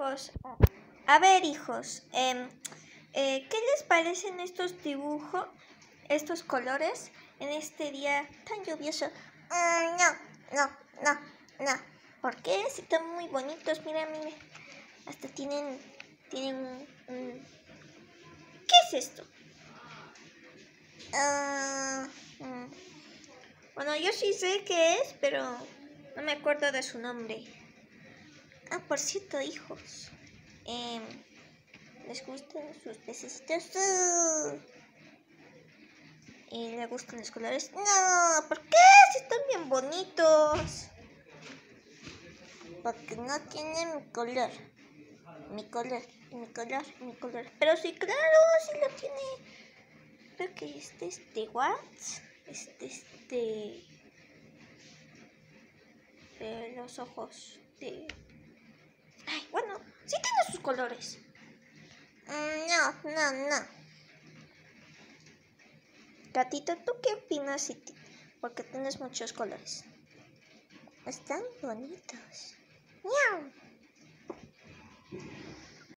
hijos. A ver, hijos, em, eh, ¿qué les parecen estos dibujos, estos colores en este día tan lluvioso? Mm, no, no, no, no. ¿Por qué? Si están muy bonitos, mira, mira. Hasta tienen, tienen un... ¿Qué es esto? Ah, Mm. Bueno, yo sí sé qué es, pero no me acuerdo de su nombre. Por cierto, hijos. em, ¿Les gustan sus pececitos? ¿Y les gustan los colores? No, ¿Por qué? Si están bien bonitos. porque no tiene mi color. Mi color, mi color, mi color. Pero sí, claro, sí lo tiene. Creo que este es de what? Este es de... De los ojos. De... Ay, bueno, sí tiene sus colores. Mm, No, no, no. Gatito, ¿tú qué opinas Porque tienes muchos colores. Están bonitos. Miau.